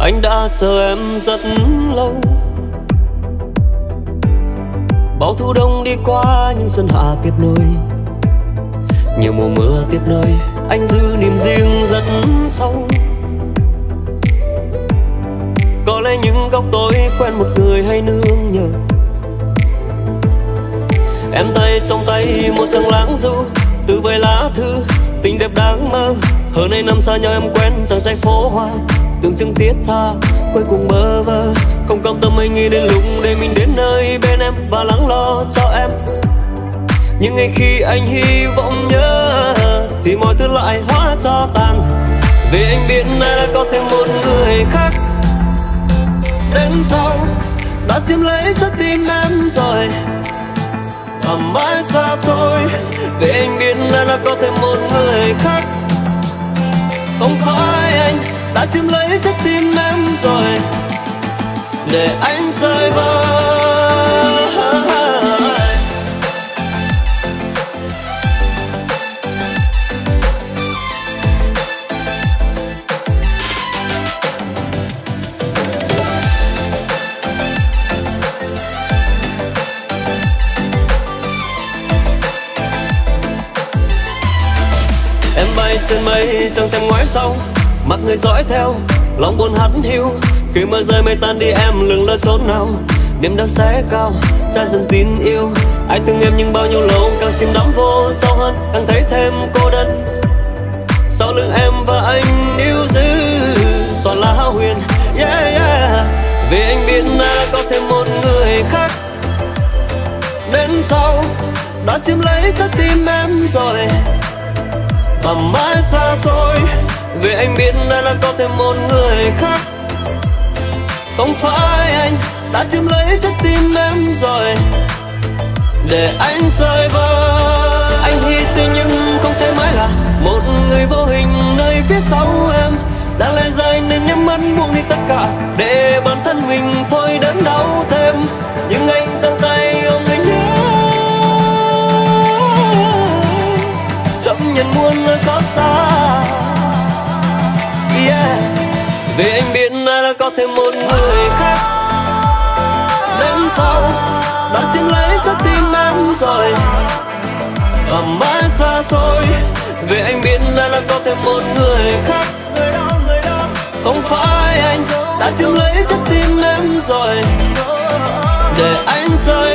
anh đã chờ em rất lâu. Bao thu đông đi qua nhưng xuân hạ tiếp nối nhiều mùa mưa tiếc nơi, anh giữ niềm riêng rất sâu. Có lẽ những góc tối quen một người hay nương nhờ. Em tay trong tay một dòng lãng du, từ vài lá thư, tình đẹp đáng mơ. Hơn nay năm xa nhau em quen chẳng trách phố hoa tưởng chừng thiết tha, cuối cùng bơ vơ. Không cam tâm anh nghĩ đến lúc để mình đến nơi bên em và lắng lo cho em. Nhưng ngay khi anh hy vọng nhớ, thì mọi thứ lại hóa cho tàn. Vì anh biết nay đã có thêm một người khác. Đến sau, đã chiếm lấy rất tim em rồi. Và mãi xa xôi, vì anh biết nay đã có thêm một người khác. Chiếm lấy trái tim em rồi, để anh rơi vào trên mây chẳng thèm ngoái sau mặc người dõi theo, lòng buồn hắt hiu. Khi mưa rơi mây tan đi em lừng lơ chốn nào. Niềm đau sẽ cao xa dần tin yêu. Ai thương em nhưng bao nhiêu lâu, càng chìm đắm vô sâu hơn. Càng thấy thêm cô đơn. Sau lưng em và anh níu giữ, toàn là hao huyền. Yeah yeah. Vì anh biết đã có thêm một người khác. Đến sau, đã chiếm lấy trái tim em rồi và mãi xa xôi, vì anh biết nơi là có thêm một người khác. Không phải anh đã chiếm lấy trái tim em rồi, để anh rơi vơi anh hy sinh nhưng không thể mãi là một người vô hình nơi phía sau em. Đang lẽ dài nên nhắm mắt buông đi tất cả, để bản thân mình thôi đớn đau thêm. Nhưng anh giang tay ôm anh nhớ vì anh biết đã có thêm một người khác. Đến sau, đã chiếm lấy trái tim em rồi. Và mãi xa xôi, vì anh biết đã có thêm một người khác. Không phải anh đã chiếm lấy trái tim em rồi. Để anh rơi